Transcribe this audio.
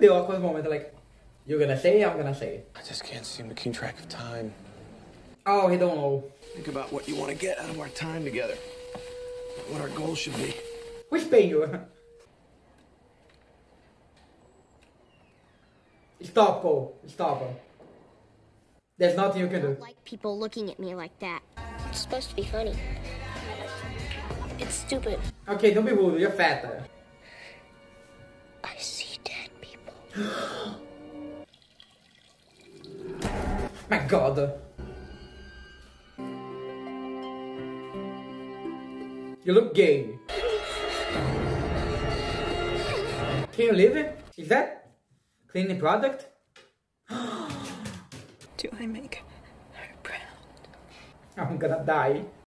the awkward moment, like, you're gonna say, I'm gonna say. I just can't seem to keep track of time. Oh, he don't know. Think about what you want to get out of our time together. What our goals should be. Which pay you? Stop, Cole. Stop. There's nothing you can do. like people looking at me like that. It's supposed to be funny. It's stupid. Okay, don't be rude. You're fat. My God. You look gay. Can you leave it? Is that cleaning product? Do I make her proud? I'm gonna die.